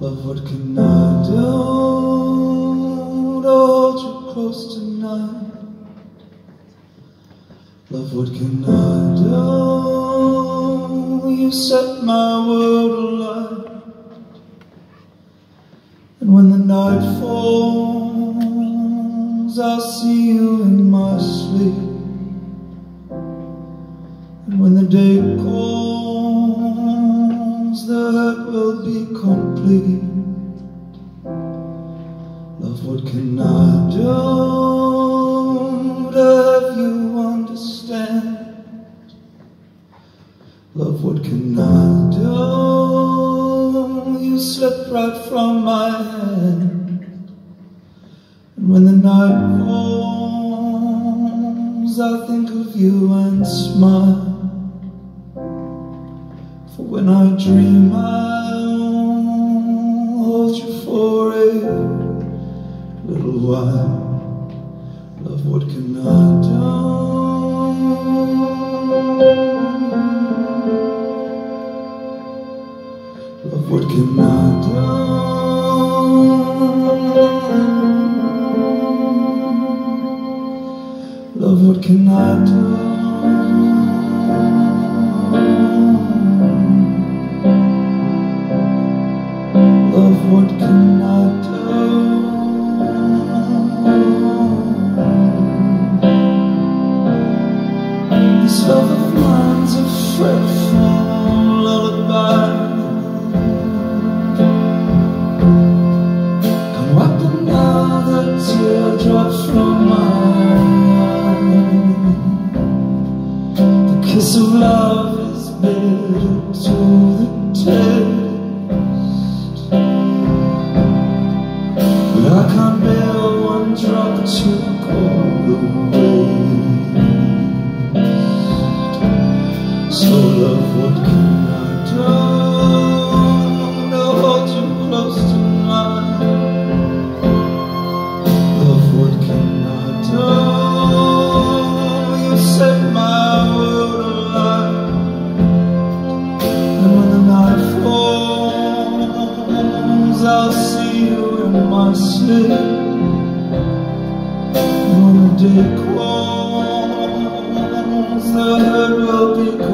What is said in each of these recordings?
Love, what can I do hold you close tonight? Love, what can I do? You set my world alight. And when the night falls, I'll see you in my sleep. And when the day calls, the hurt will be complete. Love, what can I do have you understand? Love, what can I do? You slip right from my hand. And when the night falls, I think of you and smile. When I dream, I'll hold you for a little while. Love, what can I do? This love of mine's a fretful love, what I hold you close tonight? Love, what can I do? You set my world alight. And when the night falls, I'll see you in my sleep. And when the day calls, the will be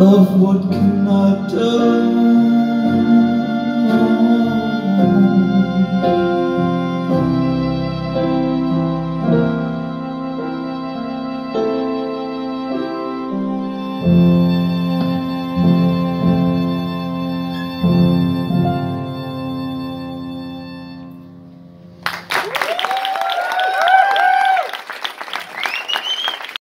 Love, what can I do?